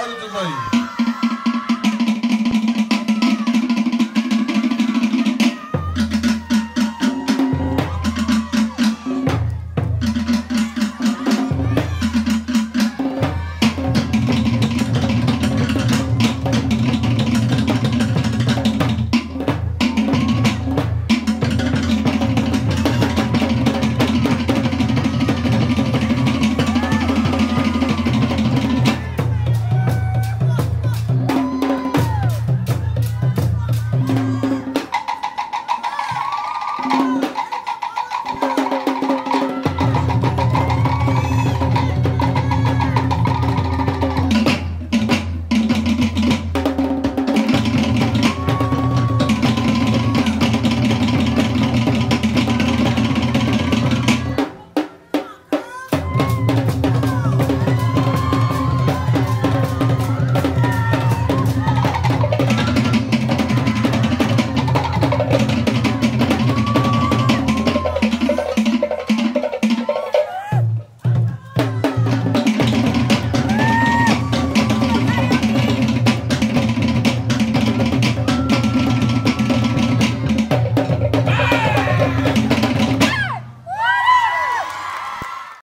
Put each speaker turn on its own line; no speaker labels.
Hadi did?